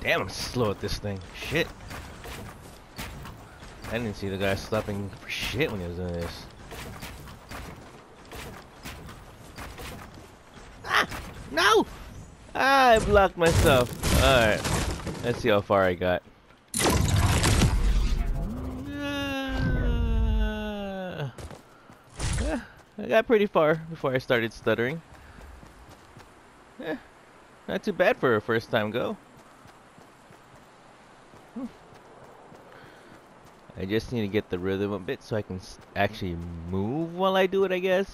Damn, I'm slow at this thing. Shit. I didn't see the guy slapping for shit when he was doing this. Ah! No! Ah, I blocked myself. Alright. Let's see how far I got. Ah. Yeah, I got pretty far before I started stuttering. Yeah, not too bad for a first time go. I just need to get the rhythm a bit so I can actually move while I do it, I guess.